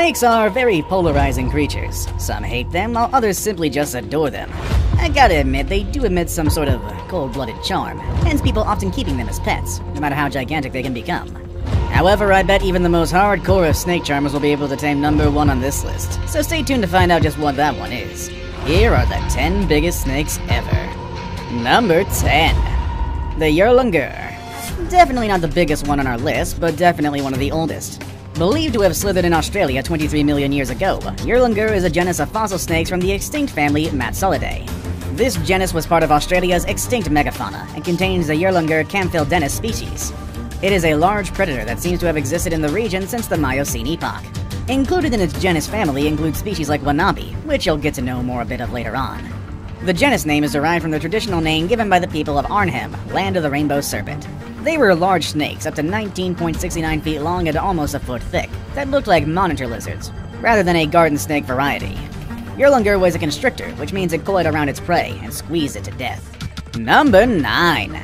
Snakes are very polarizing creatures. Some hate them, while others simply just adore them. I gotta admit, they do emit some sort of cold-blooded charm, hence people often keeping them as pets, no matter how gigantic they can become. However, I bet even the most hardcore of snake charmers will be able to tame number one on this list, so stay tuned to find out just what that one is. Here are the 10 biggest snakes ever. Number 10. The Yurlunggur. Definitely not the biggest one on our list, but definitely one of the oldest. Believed to have slithered in Australia 23 million years ago, Yurlunggur is a genus of fossil snakes from the extinct family Madtsoiidae. This genus was part of Australia's extinct megafauna and contains the Yurlunggur camfieldensis species. It is a large predator that seems to have existed in the region since the Miocene epoch. Included in its genus family include species like Wonambi, which you'll get to know more a bit of later on. The genus name is derived from the traditional name given by the people of Arnhem, land of the rainbow serpent. They were large snakes, up to 19.69 feet long and almost a foot thick, that looked like monitor lizards, rather than a garden snake variety. Yurlunggur was a constrictor, which means it coiled around its prey and squeezed it to death. Number 9.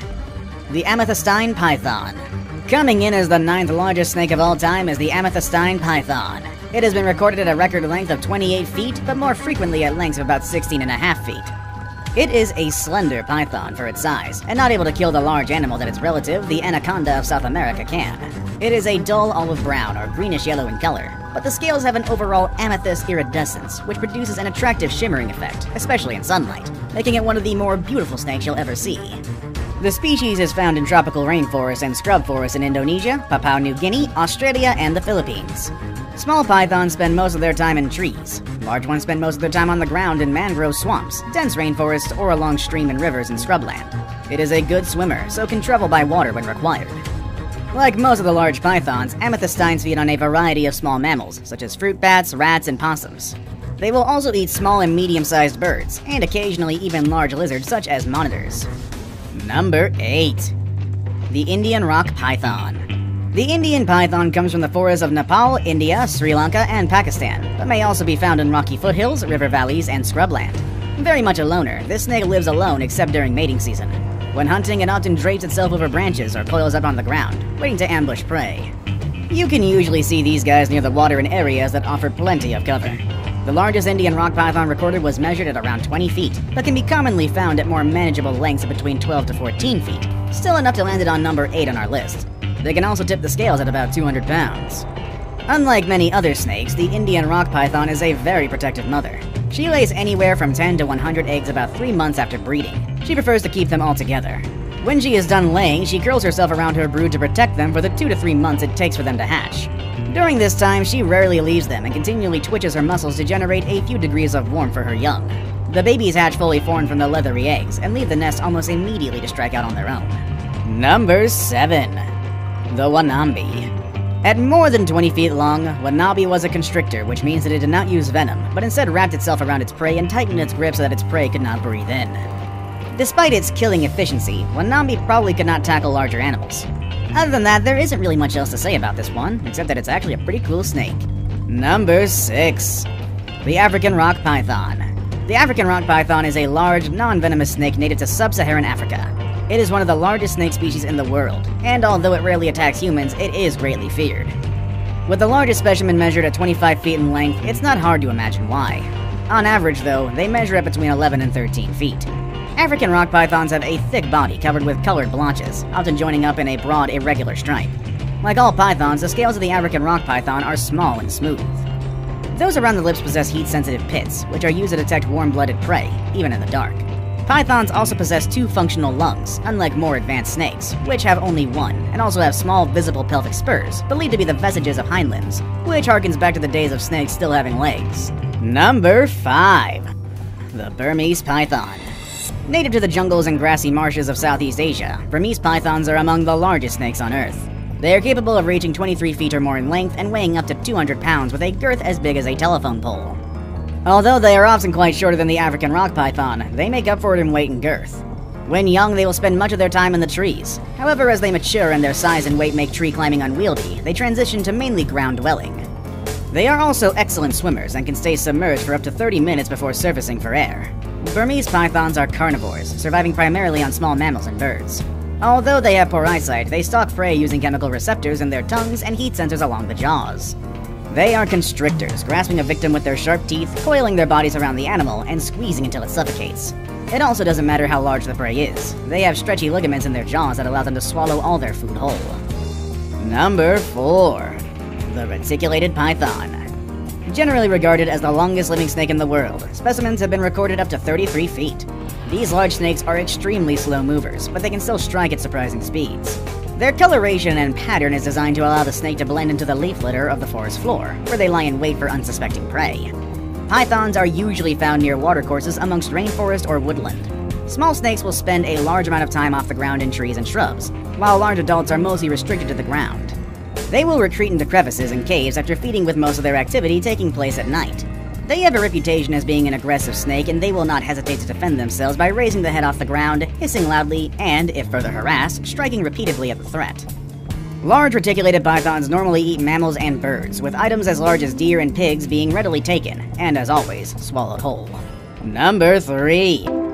The Amethystine Python. Coming in as the ninth largest snake of all time is the Amethystine Python. It has been recorded at a record length of 28 feet, but more frequently at lengths of about 16 and a half feet. It is a slender python for its size, and not able to kill the large animal that its relative, the anaconda of South America, can. It is a dull olive brown or greenish yellow in color, but the scales have an overall amethyst iridescence, which produces an attractive shimmering effect, especially in sunlight, making it one of the more beautiful snakes you'll ever see. The species is found in tropical rainforests and scrub forests in Indonesia, Papua New Guinea, Australia, and the Philippines. Small pythons spend most of their time in trees. Large ones spend most of their time on the ground in mangrove swamps, dense rainforests, or along stream and rivers in scrubland. It is a good swimmer, so can travel by water when required. Like most of the large pythons, amethystines feed on a variety of small mammals, such as fruit bats, rats, and possums. They will also eat small and medium-sized birds, and occasionally even large lizards such as monitors. Number 8. The Indian Rock Python. The Indian python comes from the forests of Nepal, India, Sri Lanka, and Pakistan, but may also be found in rocky foothills, river valleys, and scrubland. Very much a loner, this snake lives alone except during mating season. When hunting, it often drapes itself over branches or coils up on the ground, waiting to ambush prey. You can usually see these guys near the water in areas that offer plenty of cover. The largest Indian rock python recorded was measured at around 20 feet, but can be commonly found at more manageable lengths of between 12 to 14 feet, still enough to land it on number 8 on our list. They can also tip the scales at about 200 pounds. Unlike many other snakes, the Indian rock python is a very protective mother. She lays anywhere from 10 to 100 eggs about 3 months after breeding. She prefers to keep them all together. When she is done laying, she curls herself around her brood to protect them for the 2 to 3 months it takes for them to hatch. During this time, she rarely leaves them and continually twitches her muscles to generate a few degrees of warmth for her young. The babies hatch fully formed from the leathery eggs and leave the nest almost immediately to strike out on their own. Number 7. The Wonambi. At more than 20 feet long, Wonambi was a constrictor, which means that it did not use venom, but instead wrapped itself around its prey and tightened its grip so that its prey could not breathe in. Despite its killing efficiency, Wonambi probably could not tackle larger animals. Other than that, there isn't really much else to say about this one, except that it's actually a pretty cool snake. Number 6. The African Rock Python. The African Rock Python is a large, non-venomous snake native to sub-Saharan Africa. It is one of the largest snake species in the world, and although it rarely attacks humans, it is greatly feared. With the largest specimen measured at 25 feet in length, it's not hard to imagine why. On average, though, they measure at between 11 and 13 feet. African rock pythons have a thick body covered with colored blotches, often joining up in a broad, irregular stripe. Like all pythons, the scales of the African rock python are small and smooth. Those around the lips possess heat-sensitive pits, which are used to detect warm-blooded prey, even in the dark. Pythons also possess two functional lungs, unlike more advanced snakes, which have only one, and also have small visible pelvic spurs, believed to be the vestiges of hind limbs, which harkens back to the days of snakes still having legs. Number 5. The Burmese Python. Native to the jungles and grassy marshes of Southeast Asia, Burmese pythons are among the largest snakes on Earth. They are capable of reaching 23 feet or more in length and weighing up to 200 pounds with a girth as big as a telephone pole. Although they are often quite shorter than the African rock python, they make up for it in weight and girth. When young, they will spend much of their time in the trees. However, as they mature and their size and weight make tree climbing unwieldy, they transition to mainly ground dwelling. They are also excellent swimmers and can stay submerged for up to 30 minutes before surfacing for air. Burmese pythons are carnivores, surviving primarily on small mammals and birds. Although they have poor eyesight, they stalk prey using chemical receptors in their tongues and heat sensors along the jaws. They are constrictors, grasping a victim with their sharp teeth, coiling their bodies around the animal, and squeezing until it suffocates. It also doesn't matter how large the prey is. They have stretchy ligaments in their jaws that allow them to swallow all their food whole. Number 4. The Reticulated Python. Generally regarded as the longest living snake in the world, specimens have been recorded up to 33 feet. These large snakes are extremely slow movers, but they can still strike at surprising speeds. Their coloration and pattern is designed to allow the snake to blend into the leaf litter of the forest floor, where they lie in wait for unsuspecting prey. Pythons are usually found near watercourses amongst rainforest or woodland. Small snakes will spend a large amount of time off the ground in trees and shrubs, while large adults are mostly restricted to the ground. They will retreat into crevices and caves after feeding with most of their activity taking place at night. They have a reputation as being an aggressive snake and they will not hesitate to defend themselves by raising the head off the ground, hissing loudly, and, if further harassed, striking repeatedly at the threat. Large reticulated pythons normally eat mammals and birds, with items as large as deer and pigs being readily taken, and as always, swallowed whole. Number 3.